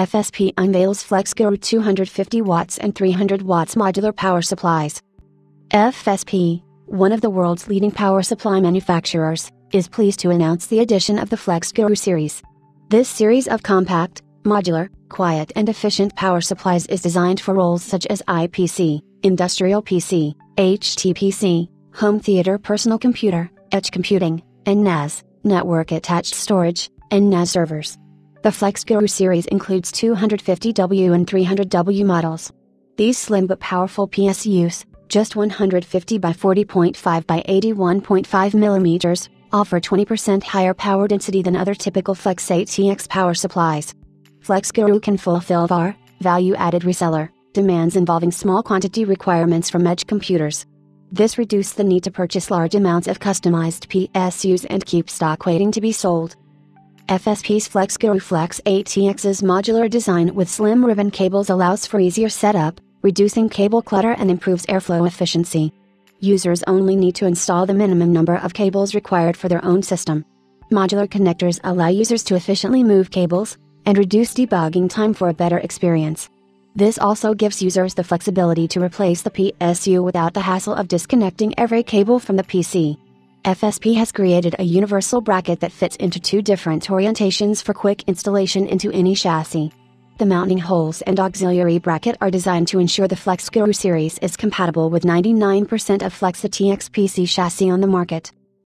FSP unveils FlexGuru 250 watts and 300 watts modular power supplies. FSP, one of the world's leading power supply manufacturers, is pleased to announce the addition of the FlexGuru series. This series of compact, modular, quiet and efficient power supplies is designed for roles such as IPC, industrial PC, HTPC, home theater personal computer, edge computing, and NAS, network attached storage, and NAS servers. The FlexGuru series includes 250W and 300W models. These slim but powerful PSUs, just 150 by 40.5 by 81.5 mm, offer 20% higher power density than other typical Flex ATX power supplies. FlexGuru can fulfill VAR, value added reseller, demands involving small quantity requirements from edge computers. This reduced the need to purchase large amounts of customized PSUs and keep stock waiting to be sold. FSP's FlexGuru Flex ATX's modular design with slim ribbon cables allows for easier setup, reducing cable clutter and improves airflow efficiency. Users only need to install the minimum number of cables required for their own system. Modular connectors allow users to efficiently move cables, and reduce debugging time for a better experience. This also gives users the flexibility to replace the PSU without the hassle of disconnecting every cable from the PC. FSP has created a universal bracket that fits into two different orientations for quick installation into any chassis. The mounting holes and auxiliary bracket are designed to ensure the FlexGuru series is compatible with 99% of Flex ATX PC chassis on the market.